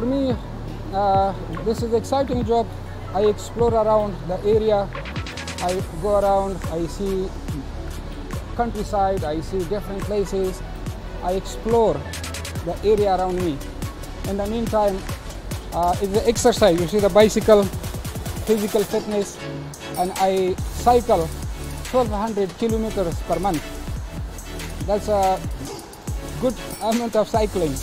For me, uh, This is exciting job. I explore around the area. I go around, I see countryside, I see different places. I explore the area around me. In the meantime, uh, it's the exercise. You see the bicycle, physical fitness, and I cycle 1200 kilometers per month. That's a good amount of cycling.